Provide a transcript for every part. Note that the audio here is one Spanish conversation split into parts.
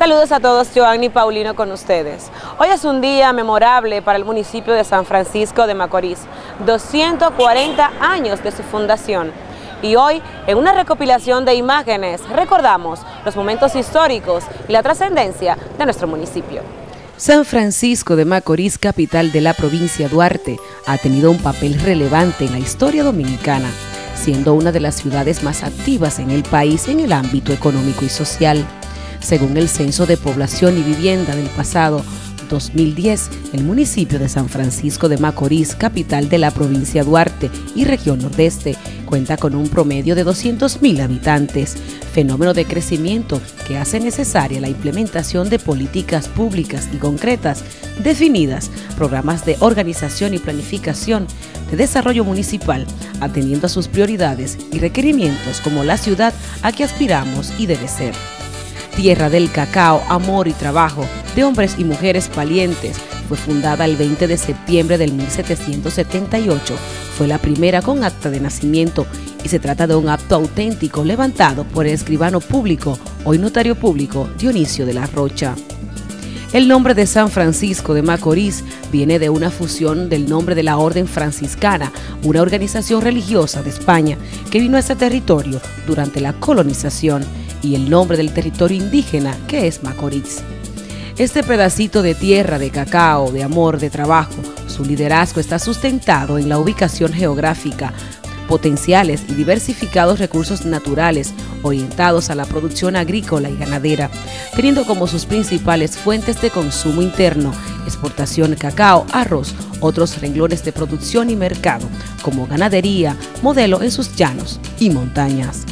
Saludos a todos, Joanny Paulino con ustedes. Hoy es un día memorable para el municipio de San Francisco de Macorís, 240 años de su fundación. Y hoy, en una recopilación de imágenes, recordamos los momentos históricos y la trascendencia de nuestro municipio. San Francisco de Macorís, capital de la provincia Duarte, ha tenido un papel relevante en la historia dominicana, siendo una de las ciudades más activas en el país en el ámbito económico y social. Según el Censo de Población y Vivienda del pasado 2010, el municipio de San Francisco de Macorís, capital de la provincia Duarte y región nordeste, cuenta con un promedio de 200.000 habitantes, fenómeno de crecimiento que hace necesaria la implementación de políticas públicas y concretas definidas, programas de organización y planificación de desarrollo municipal, atendiendo a sus prioridades y requerimientos como la ciudad a que aspiramos y debe ser tierra del cacao, amor y trabajo de hombres y mujeres valientes. Fue fundada el 20 de septiembre del 1778. Fue la primera con acta de nacimiento y se trata de un acto auténtico levantado por el escribano público, hoy notario público, Dionisio de la Rocha. El nombre de San Francisco de Macorís viene de una fusión del nombre de la Orden Franciscana, una organización religiosa de España que vino a ese territorio durante la colonización y el nombre del territorio indígena que es Macorís. Este pedacito de tierra, de cacao, de amor, de trabajo, su liderazgo está sustentado en la ubicación geográfica, potenciales y diversificados recursos naturales orientados a la producción agrícola y ganadera, teniendo como sus principales fuentes de consumo interno, exportación cacao, arroz, otros renglones de producción y mercado, como ganadería, modelo en sus llanos y montañas.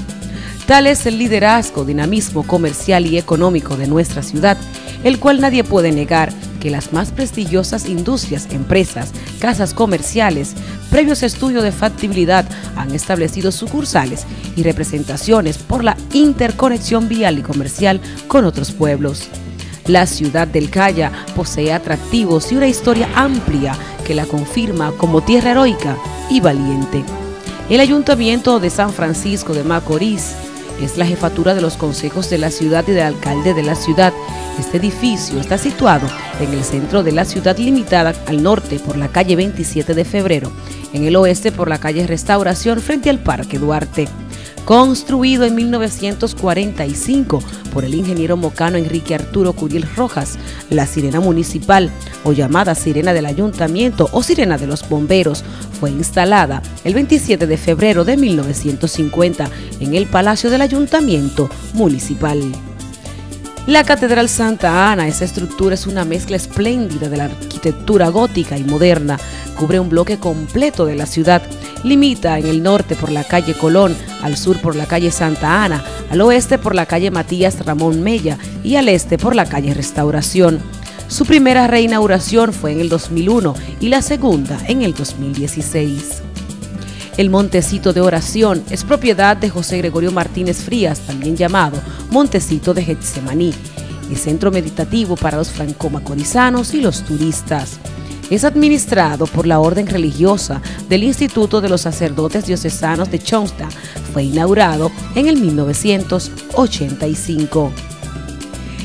Tal es el liderazgo, dinamismo comercial y económico de nuestra ciudad, el cual nadie puede negar que las más prestigiosas industrias, empresas, casas comerciales, previos estudios de factibilidad, han establecido sucursales y representaciones por la interconexión vial y comercial con otros pueblos. La ciudad del Calla posee atractivos y una historia amplia que la confirma como tierra heroica y valiente. El Ayuntamiento de San Francisco de Macorís es la jefatura de los consejos de la ciudad y del alcalde de la ciudad. Este edificio está situado en el centro de la ciudad limitada al norte por la calle 27 de febrero, en el oeste por la calle Restauración frente al Parque Duarte. Construido en 1945 por el ingeniero mocano Enrique Arturo Curiel Rojas, la sirena municipal o llamada sirena del ayuntamiento o sirena de los bomberos fue instalada el 27 de febrero de 1950 en el Palacio del Ayuntamiento Municipal. La Catedral Santa Ana, esa estructura es una mezcla espléndida de la arquitectura gótica y moderna, cubre un bloque completo de la ciudad, limita en el norte por la calle Colón, al sur por la calle Santa Ana, al oeste por la calle Matías Ramón Mella y al este por la calle Restauración. Su primera reinauguración fue en el 2001 y la segunda en el 2016. El Montecito de Oración es propiedad de José Gregorio Martínez Frías, también llamado Montecito de Getsemaní, el centro meditativo para los francomacorizanos y los turistas. Es administrado por la orden religiosa del Instituto de los Sacerdotes Diocesanos de Chongsta. Fue inaugurado en el 1985.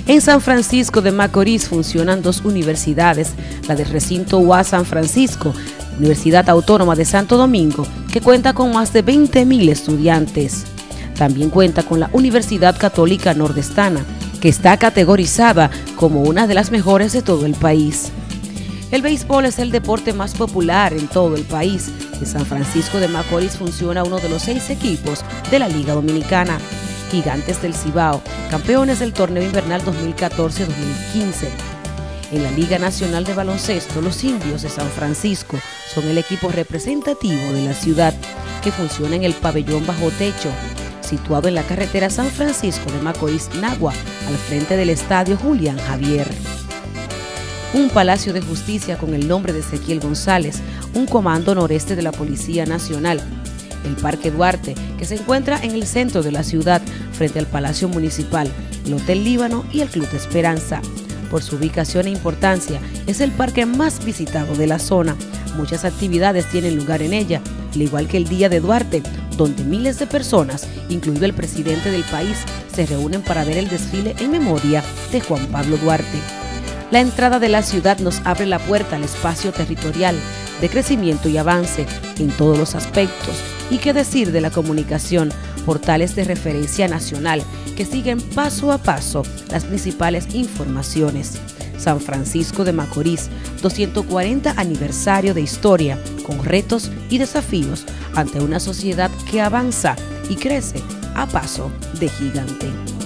En San Francisco de Macorís funcionan dos universidades, la del recinto UA San Francisco, Universidad Autónoma de Santo Domingo, que cuenta con más de 20.000 estudiantes. También cuenta con la Universidad Católica Nordestana, que está categorizada como una de las mejores de todo el país. El béisbol es el deporte más popular en todo el país. En San Francisco de Macorís funciona uno de los seis equipos de la Liga Dominicana. Gigantes del Cibao, campeones del torneo invernal 2014-2015. En la Liga Nacional de Baloncesto, los indios de San Francisco son el equipo representativo de la ciudad que funciona en el pabellón bajo techo, situado en la carretera San Francisco de Macorís, Nagua, al frente del estadio Julián Javier. Un palacio de justicia con el nombre de Ezequiel González, un comando noreste de la Policía Nacional, el Parque Duarte, que se encuentra en el centro de la ciudad, frente al Palacio Municipal, el Hotel Líbano y el Club de Esperanza. Por su ubicación e importancia, es el parque más visitado de la zona. Muchas actividades tienen lugar en ella, al igual que el Día de Duarte, donde miles de personas, incluido el presidente del país, se reúnen para ver el desfile en memoria de Juan Pablo Duarte. La entrada de la ciudad nos abre la puerta al espacio territorial de crecimiento y avance en todos los aspectos y qué decir de la comunicación, portales de referencia nacional que siguen paso a paso las principales informaciones. San Francisco de Macorís, 240 aniversario de historia, con retos y desafíos ante una sociedad que avanza y crece a paso de gigante.